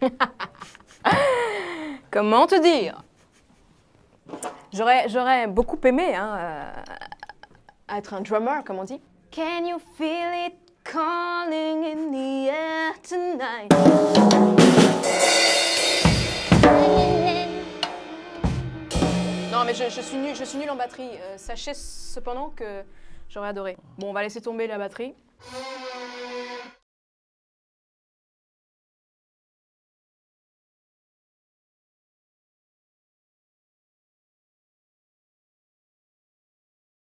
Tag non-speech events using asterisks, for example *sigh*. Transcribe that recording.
*laughs* Comment te dire? J'aurais, beaucoup aimé hein, euh, être un drummer, comme on dit. Can you feel it calling in the air tonight? Non, mais je, suis nulle, en batterie. Euh, sachez cependant que j'aurais adoré. Bon, on va laisser tomber la batterie.